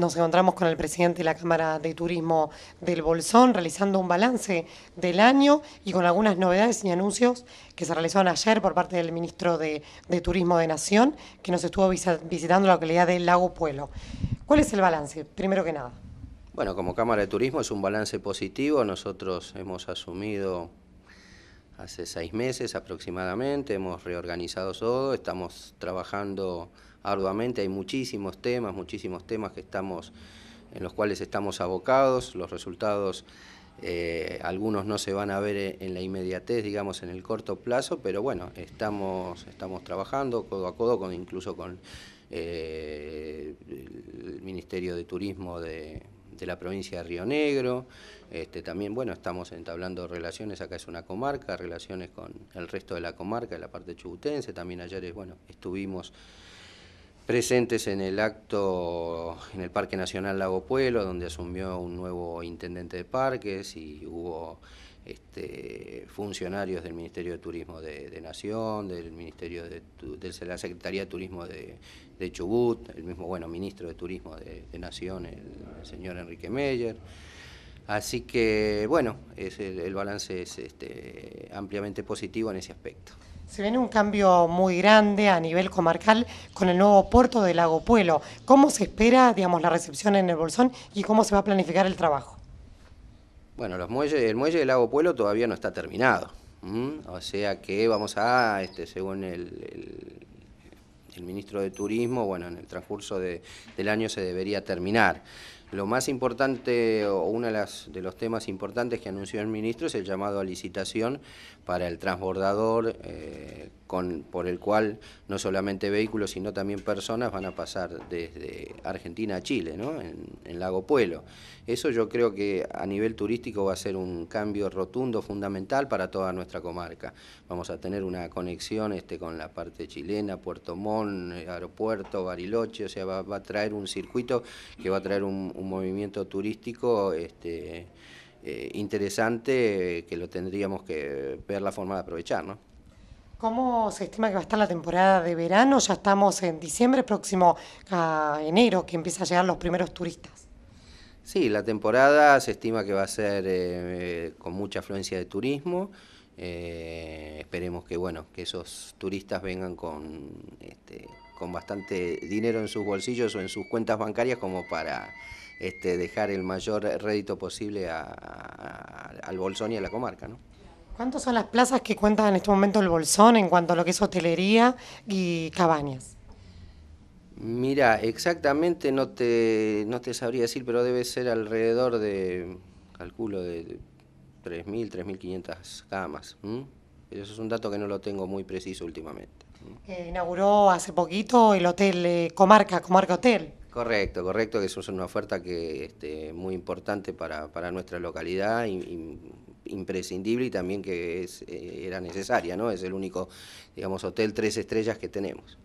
nos encontramos con el presidente de la Cámara de Turismo del Bolsón realizando un balance del año y con algunas novedades y anuncios que se realizaron ayer por parte del ministro de, Turismo de Nación, que nos estuvo visitando la localidad de Lago Pueblo. ¿Cuál es el balance, primero que nada? Bueno, como Cámara de Turismo es un balance positivo. Nosotros hemos asumido hace seis meses aproximadamente, hemos reorganizado todo, estamos trabajando arduamente, hay muchísimos temas, muchísimos temas que estamos, en los cuales estamos abocados, los resultados, eh, algunos no se van a ver en la inmediatez, digamos, en el corto plazo, pero bueno, estamos, estamos trabajando codo a codo, con, incluso con eh, el Ministerio de Turismo de de la provincia de Río Negro. Este, también, bueno, estamos entablando relaciones, acá es una comarca, relaciones con el resto de la comarca, de la parte chubutense. También ayer, bueno, estuvimos presentes en el acto en el Parque Nacional Lago Pueblo, donde asumió un nuevo intendente de parques y hubo este, funcionarios del Ministerio de Turismo de, Nación, del Ministerio de, la Secretaría de Turismo de, Chubut, el mismo bueno ministro de Turismo de, Nación, el, señor Enrique Meyer. Así que bueno, el, balance es este, ampliamente positivo en ese aspecto. Se viene un cambio muy grande a nivel comarcal con el nuevo puerto de Lago Puelo. ¿Cómo se espera, digamos, la recepción en el Bolsón y cómo se va a planificar el trabajo? Bueno, los muelles, el muelle del Lago Pueblo todavía no está terminado. O sea que vamos a, este, según el, el, ministro de Turismo, bueno, en el transcurso del año se debería terminar. Lo más importante, o uno de, de, los temas importantes que anunció el ministro es el llamado a licitación para el transbordador, eh, con, por el cual no solamente vehículos, sino también personas van a pasar desde Argentina a Chile, ¿no? en, Lago Puelo. Eso yo creo que a nivel turístico va a ser un cambio rotundo, fundamental para toda nuestra comarca. Vamos a tener una conexión este, con la parte chilena, Puerto Montt, aeropuerto, Bariloche, o sea, va, a traer un circuito que va a traer un, un movimiento turístico este, eh, interesante que lo tendríamos que ver la forma de aprovechar. ¿no? ¿Cómo se estima que va a estar la temporada de verano? Ya estamos en diciembre, próximo a enero, que empieza a llegar los primeros turistas. Sí, la temporada se estima que va a ser eh, con mucha afluencia de turismo. Eh, esperemos que bueno que esos turistas vengan con este, con bastante dinero en sus bolsillos o en sus cuentas bancarias como para este, dejar el mayor rédito posible al Bolsón y a la comarca. ¿no? ¿Cuántas son las plazas que cuentan en este momento el Bolsón en cuanto a lo que es hotelería y cabañas? Mira, exactamente no te, no te sabría decir, pero debe ser alrededor de, calculo, de 3.000, 3.500 camas. Pero eso es un dato que no lo tengo muy preciso últimamente. Eh, inauguró hace poquito el hotel eh, Comarca, Comarca Hotel. Correcto, correcto, que eso es una oferta que este, muy importante para, para nuestra localidad, imprescindible y también que es, eh, era necesaria, ¿no? Es el único, digamos, hotel tres estrellas que tenemos.